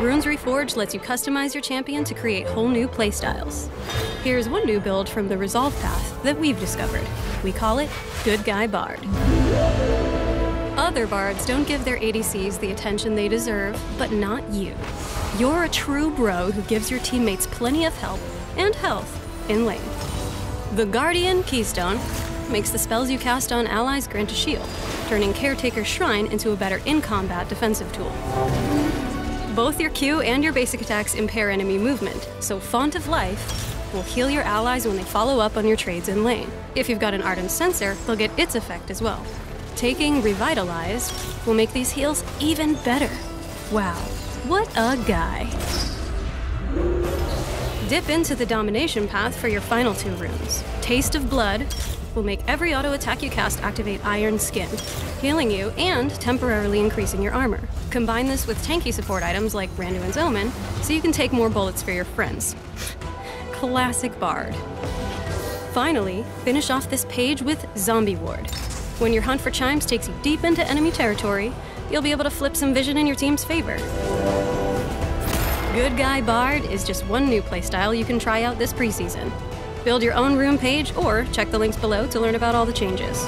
Runes Reforged lets you customize your champion to create whole new playstyles. Here's one new build from the Resolve path that we've discovered. We call it Good Guy Bard. Other bards don't give their ADCs the attention they deserve, but not you. You're a true bro who gives your teammates plenty of help and health in lane. The Guardian Keystone makes the spells you cast on allies grant a shield, turning Caretaker's Shrine into a better in combat defensive tool. Both your Q and your basic attacks impair enemy movement, so Font of Life will heal your allies when they follow up on your trades in lane. If you've got an Ardent Censer, they'll get its effect as well. Taking Revitalized will make these heals even better. Wow, what a guy. Dip into the domination path for your final two runes. Taste of Blood will make every auto attack you cast activate Iron Skin, healing you and temporarily increasing your armor. Combine this with tanky support items like Randuin's Omen, so you can take more bullets for your friends. Classic Bard. Finally, finish off this page with Zombie Ward. When your hunt for chimes takes you deep into enemy territory, you'll be able to flip some vision in your team's favor. Good Guy Bard is just one new playstyle you can try out this preseason. Build your own rune page or check the links below to learn about all the changes.